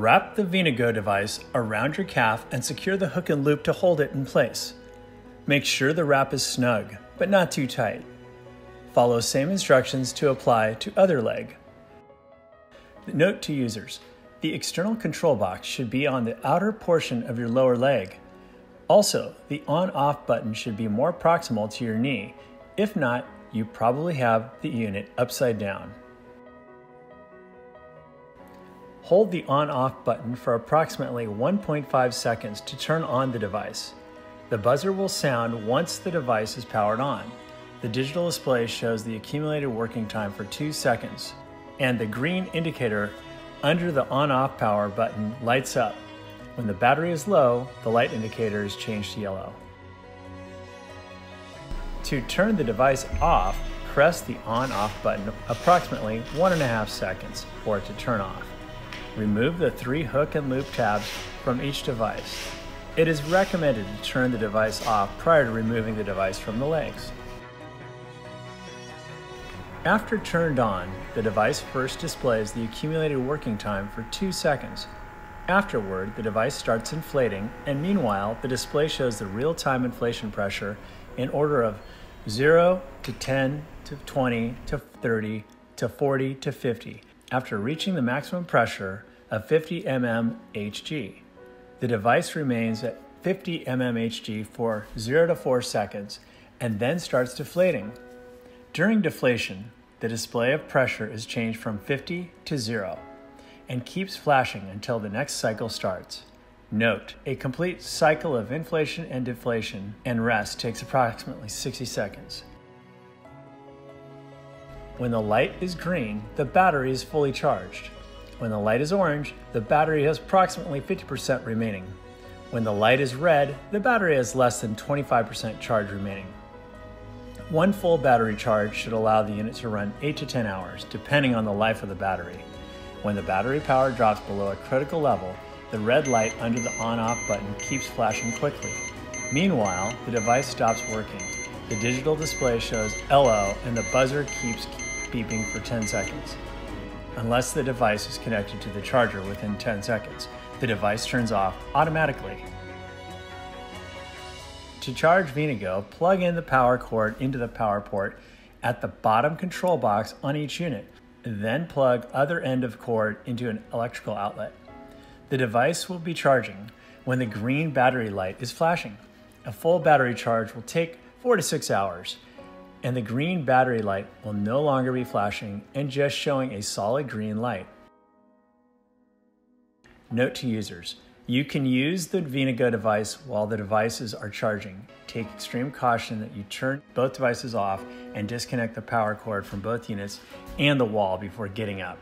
Wrap the VenaGO device around your calf and secure the hook and loop to hold it in place. Make sure the wrap is snug, but not too tight. Follow same instructions to apply to other leg. Note to users, the external control box should be on the outer portion of your lower leg. Also, the on-off button should be more proximal to your knee. If not, you probably have the unit upside down. Hold the on-off button for approximately 1.5 seconds to turn on the device. The buzzer will sound once the device is powered on. The digital display shows the accumulated working time for 2 seconds, and the green indicator under the on-off power button lights up. When the battery is low, the light indicator is changed to yellow. To turn the device off, press the on-off button approximately one and a half seconds for it to turn off. Remove the three hook and loop tabs from each device. It is recommended to turn the device off prior to removing the device from the legs. After turned on, the device first displays the accumulated working time for 2 seconds. Afterward, the device starts inflating, and meanwhile, the display shows the real-time inflation pressure in order of 0 to 10 to 20 to 30 to 40 to 50 after reaching the maximum pressure of 50 mmHg. The device remains at 50 mmHg for 0 to 4 seconds and then starts deflating. During deflation, the display of pressure is changed from 50 to 0 and keeps flashing until the next cycle starts. Note, a complete cycle of inflation and deflation and rest takes approximately 60 seconds. When the light is green, the battery is fully charged. When the light is orange, the battery has approximately 50% remaining. When the light is red, the battery has less than 25% charge remaining. One full battery charge should allow the unit to run 8 to 10 hours, depending on the life of the battery. When the battery power drops below a critical level, the red light under the on-off button keeps flashing quickly. Meanwhile, the device stops working. The digital display shows LO and the buzzer keeps beeping for 10 seconds. Unless the device is connected to the charger within 10 seconds, the device turns off automatically. To charge VenaGO, plug in the power cord into the power port at the bottom control box on each unit, then plug other end of cord into an electrical outlet. The device will be charging when the green battery light is flashing. A full battery charge will take 4 to 6 hours and the green battery light will no longer be flashing and just showing a solid green light. Note to users, you can use the VenaGO device while the devices are charging. Take extreme caution that you turn both devices off and disconnect the power cord from both units and the wall before getting up.